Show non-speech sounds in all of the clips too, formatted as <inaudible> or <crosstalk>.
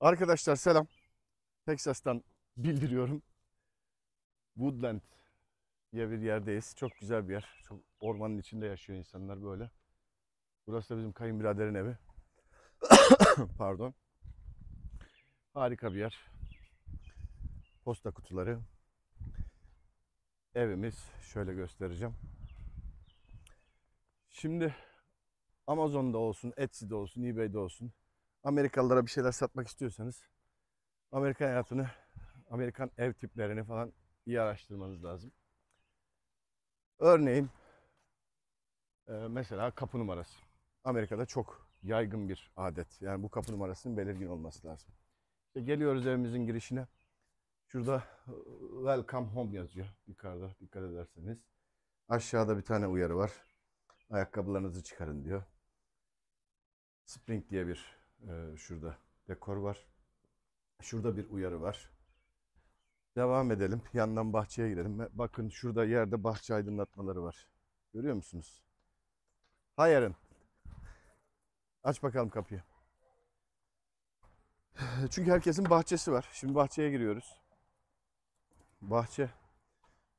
Arkadaşlar selam. Texas'tan bildiriyorum. Woodland diye bir yerdeyiz. Çok güzel bir yer. Çok ormanın içinde yaşıyor insanlar böyle. Burası da bizim kayınbiraderin evi. <coughs> Pardon. Harika bir yer. Posta kutuları. Evimiz. Şöyle göstereceğim. Şimdi Amazon'da olsun, Etsy'de olsun, eBay'de olsun. Amerikalılara bir şeyler satmak istiyorsanız Amerikan hayatını, Amerikan ev tiplerini falan iyi araştırmanız lazım. Örneğin e, mesela kapı numarası. Amerika'da çok yaygın bir adet. Yani bu kapı numarasının belirgin olması lazım. İşte geliyoruz evimizin girişine. Şurada e, welcome home yazıyor yukarıda dikkat ederseniz. Aşağıda bir tane uyarı var. Ayakkabılarınızı çıkarın diyor. Spring diye bir e, şurada dekor var. Şurada bir uyarı var. Devam edelim. Yandan bahçeye gidelim. Bakın şurada yerde bahçe aydınlatmaları var. Görüyor musunuz? Hayırın. Aç bakalım kapıyı. Çünkü herkesin bahçesi var. Şimdi bahçeye giriyoruz. Bahçe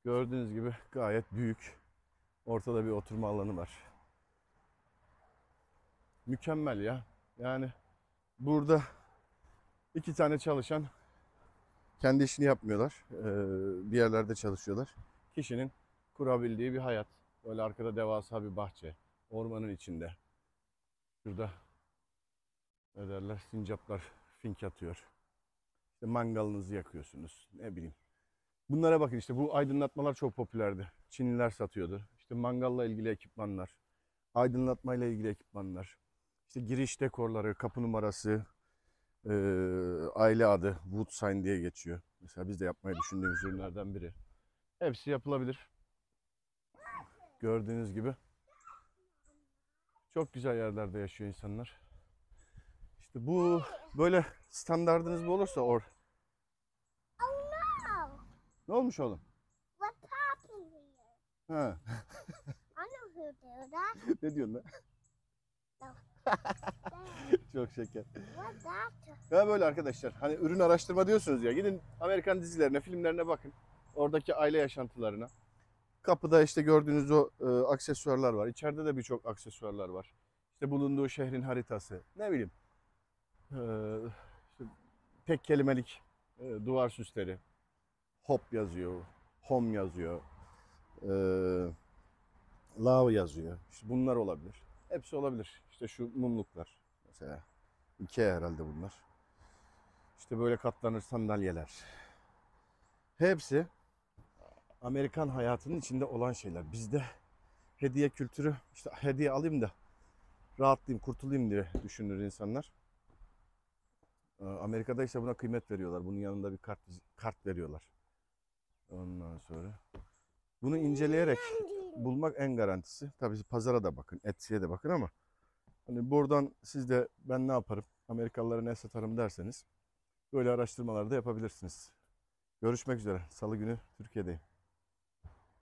gördüğünüz gibi gayet büyük. Ortada bir oturma alanı var. Mükemmel ya. Yani burada iki tane çalışan kendi işini yapmıyorlar. Ee, bir yerlerde çalışıyorlar. Kişinin kurabildiği bir hayat. Böyle arkada devasa bir bahçe. Ormanın içinde. Şurada ne derler sincaplar fink atıyor. İşte mangalınızı yakıyorsunuz. Ne bileyim. Bunlara bakın işte bu aydınlatmalar çok popülerdi. Çinliler satıyordu. İşte mangalla ilgili ekipmanlar. Aydınlatmayla ilgili ekipmanlar. İşte giriş dekorları, kapı numarası, eee, aile adı, wood sign diye geçiyor. Mesela biz de yapmayı düşündüğümüz ürünlerden biri. Hepsi yapılabilir. Gördüğünüz gibi. Çok güzel yerlerde yaşıyor insanlar. İşte bu böyle standardınız bu olursa or. No, Ne olmuş oğlum? what's happening here? Ha, I know who do that. <laughs> ne diyorsun lan? <laughs> Çok şeker. Ya böyle arkadaşlar hani ürün araştırma diyorsunuz ya gidin Amerikan dizilerine, filmlerine bakın. Oradaki aile yaşantılarına. Kapıda işte gördüğünüz o e, aksesuarlar var. İçeride de birçok aksesuarlar var. İşte bulunduğu şehrin haritası. Ne bileyim. E, işte tek kelimelik e, duvar süsleri. Hop yazıyor. Home yazıyor. E, love yazıyor. İşte bunlar olabilir. Hepsi olabilir. İşte şu mumluklar mesela. Ikea herhalde bunlar. İşte böyle katlanır sandalyeler. Hepsi Amerikan hayatının içinde olan şeyler. Bizde hediye kültürü işte hediye alayım da rahatlayayım, kurtulayım diye düşünür insanlar. Ee, Amerika'da ise buna kıymet veriyorlar. Bunun yanında bir kart kart veriyorlar. Ondan sonra bunu inceleyerek bulmak en garantisi. Tabii pazara da bakın, Etsy'ye de bakın ama hani buradan siz de ben ne yaparım, Amerikalılara ne satarım derseniz böyle araştırmalar da yapabilirsiniz. Görüşmek üzere. Salı günü Türkiye'deyim.